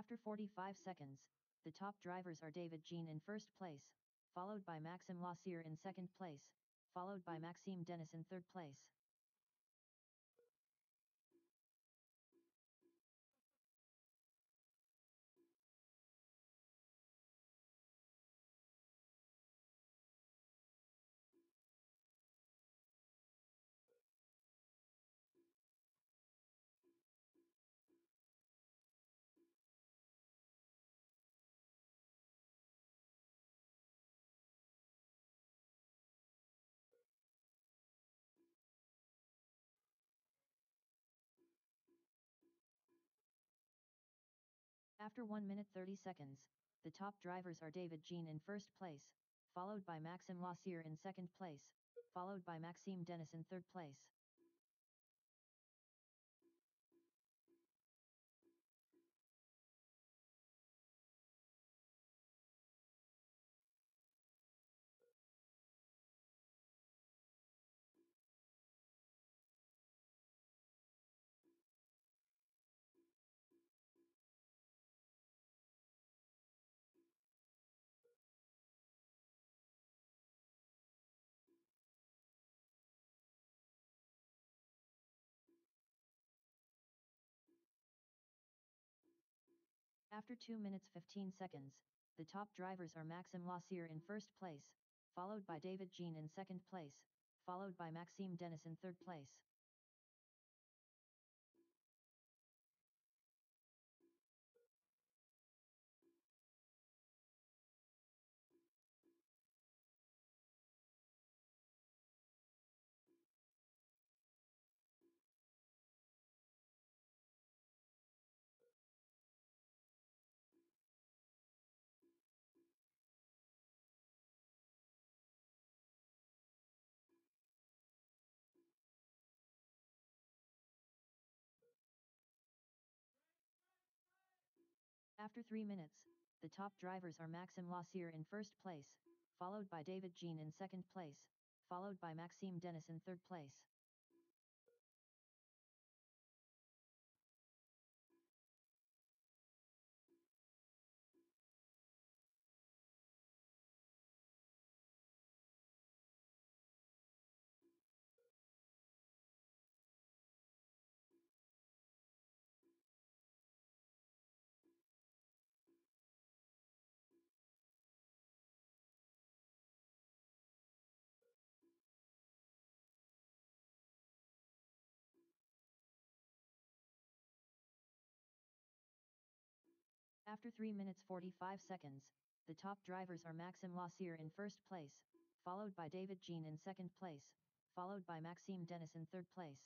After 45 seconds, the top drivers are David Jean in first place, followed by Maxim Lassier in second place, followed by Maxime Denis in third place. After 1 minute 30 seconds, the top drivers are David Jean in first place, followed by Maxim Lassier in second place, followed by Maxime Denis in third place. After 2 minutes 15 seconds, the top drivers are Maxim Lassier in first place, followed by David Jean in second place, followed by Maxime Denis in third place. After 3 minutes, the top drivers are Maxim Lassier in first place, followed by David Jean in second place, followed by Maxime Denis in third place. After 3 minutes 45 seconds, the top drivers are Maxim Lassier in first place, followed by David Jean in second place, followed by Maxime Denis in third place.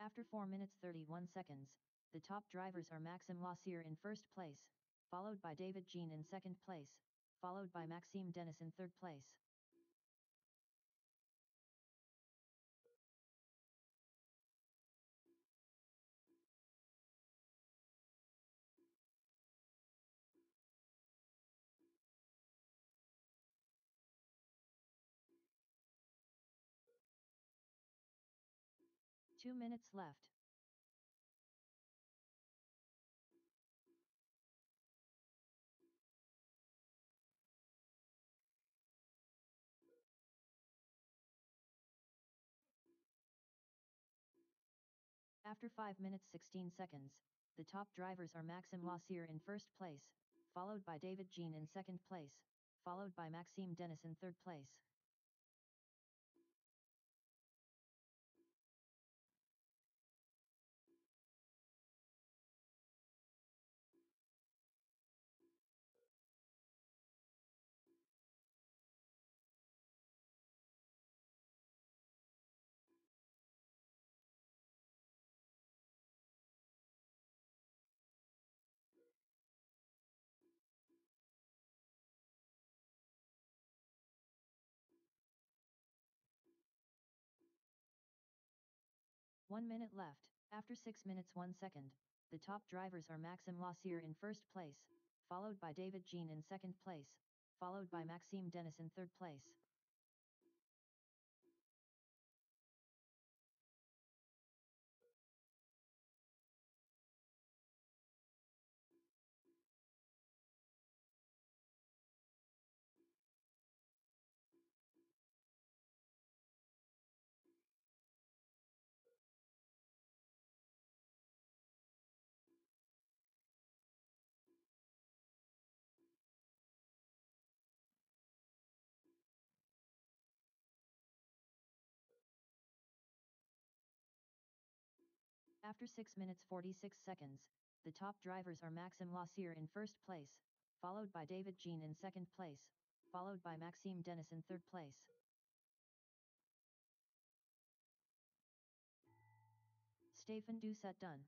After 4 minutes 31 seconds, the top drivers are Maxim Lassier in first place, followed by David Jean in second place, followed by Maxime Denis in third place. Two minutes left. After 5 minutes 16 seconds, the top drivers are Maxim Lassier in first place, followed by David Jean in second place, followed by Maxime Denis in third place. 1 minute left, after 6 minutes 1 second, the top drivers are Maxim Lassier in first place, followed by David Jean in second place, followed by Maxime Denis in third place. After 6 minutes 46 seconds, the top drivers are Maxim Lassier in first place, followed by David Jean in second place, followed by Maxime Denis in third place. Stefan Doucet done.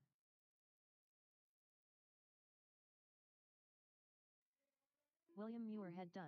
William Muir had done.